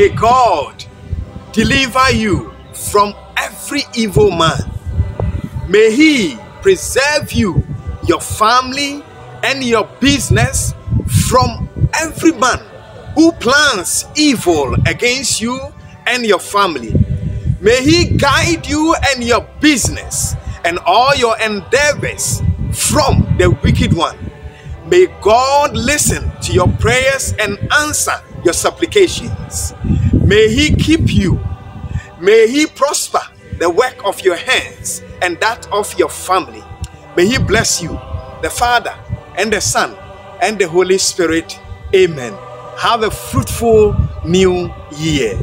May God deliver you from every evil man. May He preserve you, your family, and your business from every man who plans evil against you and your family. May He guide you and your business and all your endeavors from the wicked one. May God listen to your prayers and answer your supplications. May He keep you. May He prosper the work of your hands and that of your family. May He bless you, the Father and the Son and the Holy Spirit. Amen. Have a fruitful new year.